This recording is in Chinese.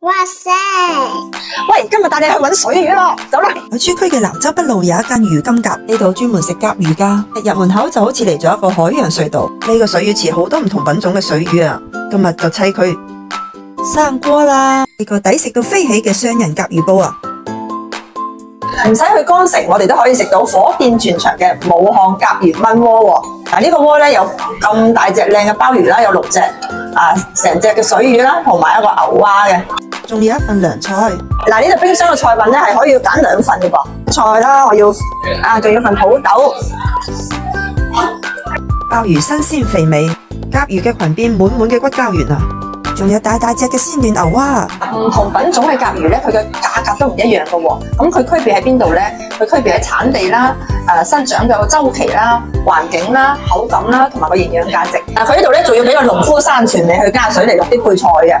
哇塞！喂，今日帶你去搵水魚咯，走啦！喺珠區嘅南洲北路有一間魚金甲，呢度專門食甲魚噶。入門口就好似嚟咗一個海洋隧道。呢個水魚池好多唔同品種嘅水魚啊，今日就砌佢生鍋啦。呢個抵食到飛起嘅雙人甲魚煲啊！唔使去江城，我哋都可以食到火遍全場嘅武漢甲魚炆鍋喎。嗱，呢個鍋咧有咁大隻靚嘅鮑魚啦，有六隻啊，成隻嘅水魚啦，同埋一個牛蛙嘅。仲有一份涼菜。嗱，呢度冰箱嘅菜品咧係可以要揀兩份嘅噃。菜啦，我要啊，仲要份土豆。鮑魚新鮮肥美，甲魚嘅裙邊滿滿嘅骨膠原啊！仲有大大隻嘅鮮嫩牛蛙。唔同品種嘅甲魚咧，佢嘅價格都唔一樣嘅喎。咁佢區別喺邊度咧？佢區別喺產地啦、誒生長嘅周期啦、環境啦、口感啦，同埋個營養價值。嗱，佢呢度咧仲要俾個農夫山泉你去加水嚟落啲配菜嘅。